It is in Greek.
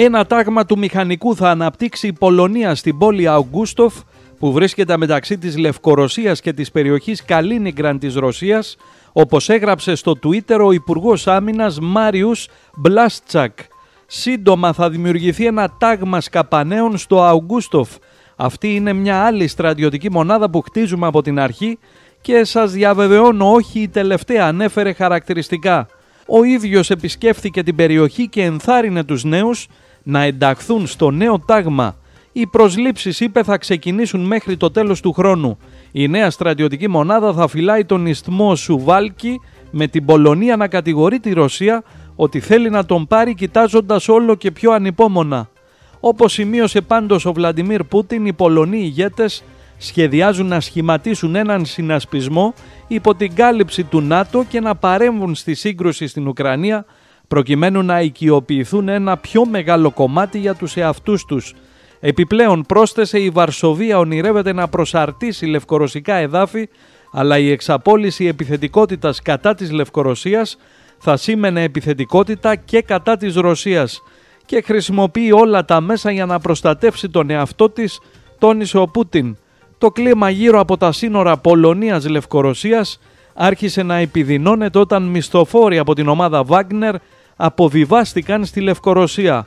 Ένα τάγμα του μηχανικού θα αναπτύξει η Πολωνία στην πόλη Αουγκούστοφ που βρίσκεται μεταξύ της Λευκορωσίας και της περιοχής Καλίνιγκραν της Ρωσίας όπως έγραψε στο Twitter ο Υπουργός Άμυνας Μάριους Μπλάσττσακ. Σύντομα θα δημιουργηθεί ένα τάγμα σκαπανέων στο Αουγκούστοφ. Αυτή είναι μια άλλη στρατιωτική μονάδα που χτίζουμε από την αρχή και σας διαβεβαιώνω όχι η τελευταία ανέφερε χαρακτηριστικά. Ο ίδιος επισκέφθηκε την περιοχή και ενθάρρυνε τους νέους να ενταχθούν στο νέο τάγμα. Οι προσλήψεις είπε θα ξεκινήσουν μέχρι το τέλος του χρόνου. Η νέα στρατιωτική μονάδα θα φυλάει τον ισθμό Σουβάλκι με την Πολωνία να κατηγορεί τη Ρωσία ότι θέλει να τον πάρει κοιτάζοντας όλο και πιο ανυπόμονα. Όπως σημείωσε πάντως ο Βλαντιμίρ Πούτιν, οι Πολωνοί ηγέτες σχεδιάζουν να σχηματίσουν έναν συνασπισμό υπό την κάλυψη του ΝΑΤΟ και να παρέμβουν στη σύγκρουση στην Ουκρανία προκειμένου να οικειοποιηθούν ένα πιο μεγάλο κομμάτι για τους εαυτούς τους. Επιπλέον πρόσθεσε η Βαρσοβία ονειρεύεται να προσαρτήσει λευκορωσικά εδάφη αλλά η εξαπόλυση επιθετικότητας κατά της Λευκορωσίας θα σήμαινε επιθετικότητα και κατά της Ρωσίας και χρησιμοποιεί όλα τα μέσα για να προστατεύσει τον εαυτό της, τόνισε ο Πούτιν. Το κλίμα γύρω από τα σύνορα Πολωνίας-Λευκορωσίας άρχισε να επιδεινώνεται όταν μισθοφόροι από την ομάδα Βάγνερ αποβιβάστηκαν στη Λευκορωσία.